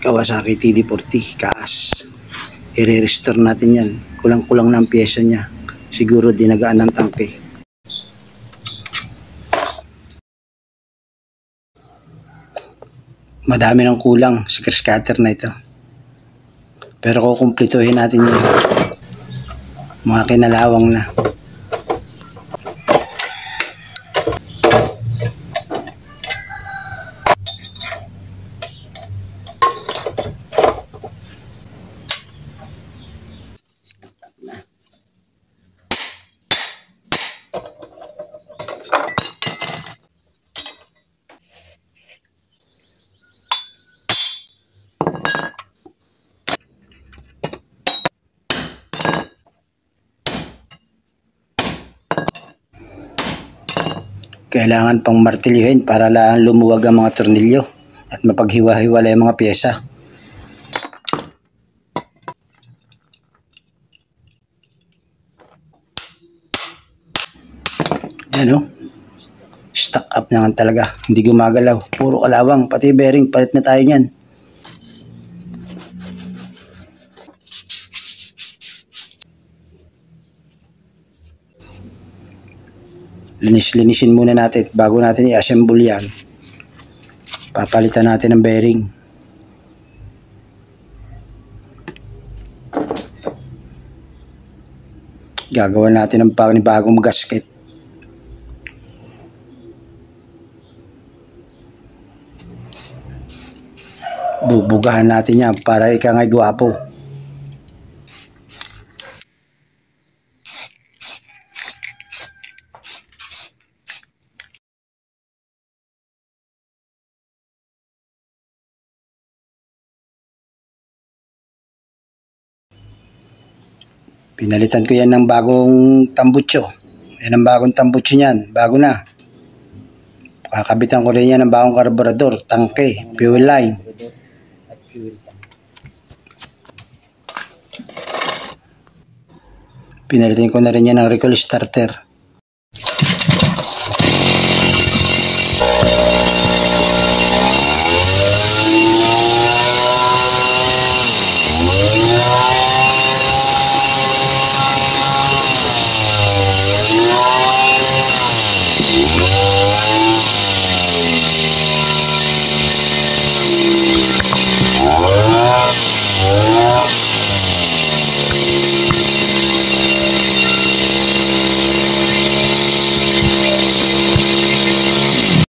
Kawasaki TD40 kaas. I-restore natin yan. Kulang-kulang na ang pyesa niya. Siguro dinagaan ng tangke. Madami ng kulang sa crash cutter na ito. Pero kukumplituhin natin yan. Mga kinalawang na. Kailangan pang martilyuhin para lang lumuwag ang mga tornilyo at mapaghiwa-hiwalay ang mga pyesa. Yan o. Stuck up naman talaga. Hindi gumagalaw. Puro kalawang. Pati bearing. Palit na tayo niyan. Linis-linisin muna natin bago natin i-assemble yan. Papalitan natin ng bearing. Gagawa natin ng panibagong gasket. Bubugahan natin yan para ikangay gwapo Pinalitan ko yan ng bagong tambutso. Yan ang bagong tambutso niyan. Bago na. Kakabitan ko rin yan ng bagong karburador, tangke, fuel line. Pinalitan ko na rin yan ng recoil starter.